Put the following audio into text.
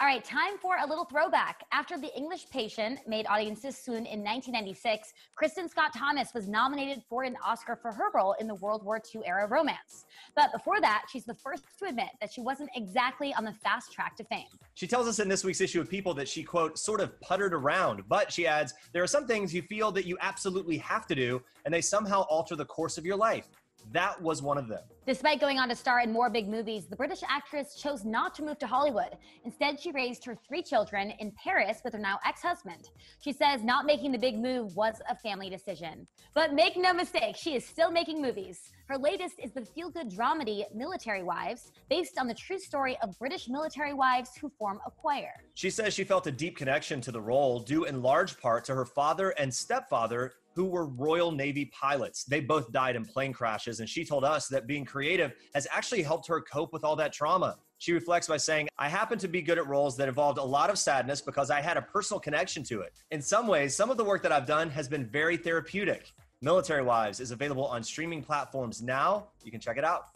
All right, time for a little throwback. After The English Patient made audiences swoon in 1996, Kristin Scott Thomas was nominated for an Oscar for her role in the World War II era romance. But before that, she's the first to admit that she wasn't exactly on the fast track to fame. She tells us in this week's issue of People that she, quote, sort of puttered around. But she adds, there are some things you feel that you absolutely have to do, and they somehow alter the course of your life. That was one of them. Despite going on to star in more big movies, the British actress chose not to move to Hollywood. Instead, she raised her three children in Paris with her now ex husband. She says not making the big move was a family decision. But make no mistake, she is still making movies. Her latest is the feel good dramedy Military Wives, based on the true story of British military wives who form a choir. She says she felt a deep connection to the role, due in large part to her father and stepfather who were Royal Navy pilots. They both died in plane crashes, and she told us that being creative has actually helped her cope with all that trauma. She reflects by saying, I happen to be good at roles that involved a lot of sadness because I had a personal connection to it. In some ways, some of the work that I've done has been very therapeutic. Military Wives is available on streaming platforms now. You can check it out.